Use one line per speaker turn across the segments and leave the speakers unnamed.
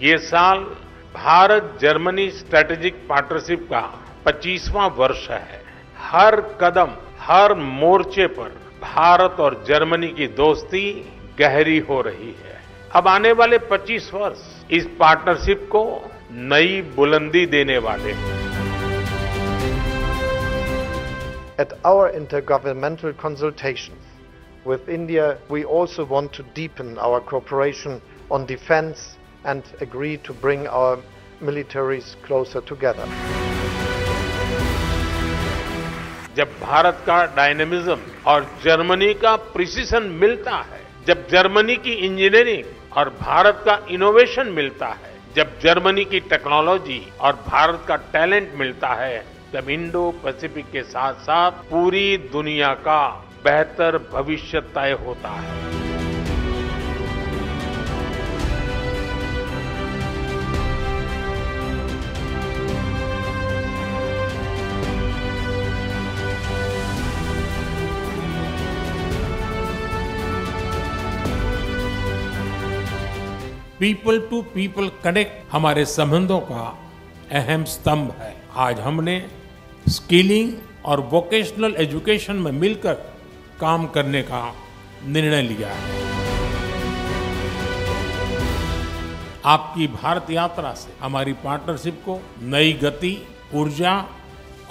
ये साल Bharat Germany strategic partnership का 25वां वर्ष है। हर कदम हर मोर्चे पर भारत और जर्मनी की दोस्ती गहरी हो रही है। अब आने वाले 25 वर्ष इस पार्टनरशिप को नई बुलंदी देने वाले हैं।
At our intergovernmental consultations with India, we also want to deepen our cooperation on defense and agree to bring our militaries closer together.
जब भारत का डायनेमिज्म और जर्मनी का प्रिसीशन मिलता है, जब जर्मनी की इंजीनियरिंग और भारत का इनोवेशन मिलता है, जब जर्मनी की टेक्नोलॉजी और भारत का टैलेंट मिलता है, तब इंडो पैसिफिक के साथ साथ पूरी दुनिया का बेहतर भविष्य तय होता है
पीपल टू पीपल कनेक्ट हमारे संबंधों का अहम स्तंभ है। आज हमने स्किलिंग और वोकेशनल एजुकेशन में मिलकर काम करने का निर्णय लिया है। आपकी भारत यात्रा से हमारी पार्टनरशिप को नई गति, ऊर्जा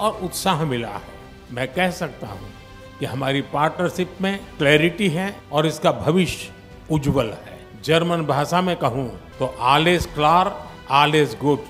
और उत्साह मिला है। मैं कह सकता हूँ कि हमारी पार्टनरशिप में क्लैरिटी है और इसका भविष्य उज्जवल है। जर्मन भाषा में कहूँ तो आलेस क्लार आलेस गुड